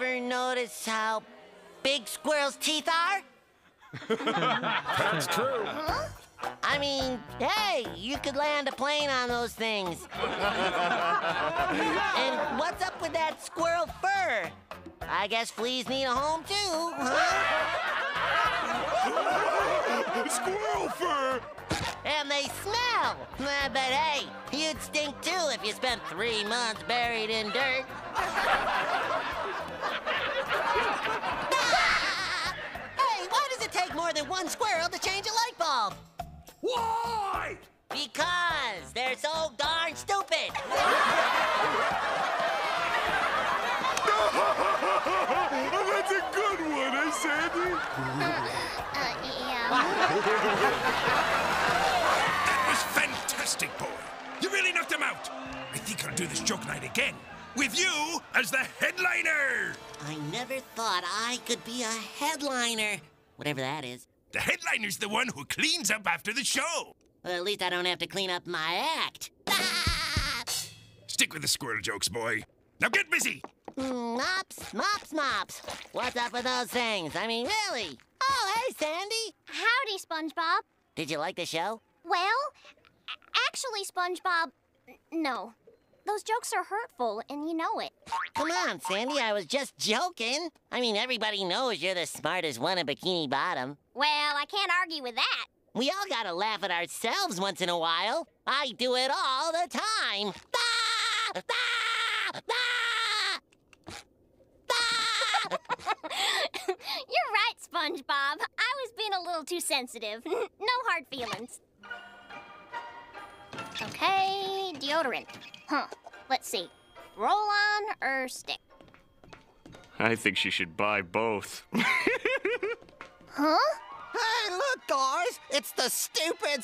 notice how big squirrels' teeth are? That's true. I mean, hey, you could land a plane on those things. and what's up with that squirrel fur? I guess fleas need a home too, huh? Squirrel fur! And they smell. But hey, you'd stink too if you spent three months buried in dirt. more than one squirrel to change a light bulb? Why? Because they're so darn stupid. That's a good one, eh, Sandy? Uh, yeah. That was fantastic, boy. You really knocked him out. I think I'll do this joke night again. With you as the headliner. I never thought I could be a headliner. Whatever that is. The headliner's the one who cleans up after the show. Well, at least I don't have to clean up my act. Stick with the squirrel jokes, boy. Now get busy. Mops, mops, mops. What's up with those things? I mean, really? Oh, hey, Sandy. Howdy, SpongeBob. Did you like the show? Well, actually, SpongeBob, no. Those jokes are hurtful, and you know it. Come on, Sandy, I was just joking. I mean, everybody knows you're the smartest one in Bikini Bottom. Well, I can't argue with that. We all gotta laugh at ourselves once in a while. I do it all the time. Ah! Ah! Ah! You're right, SpongeBob. I was being a little too sensitive. no hard feelings. Okay, deodorant. Huh. Let's see. Roll on or stick? I think she should buy both. Huh? Hey, look, guys! It's the stupid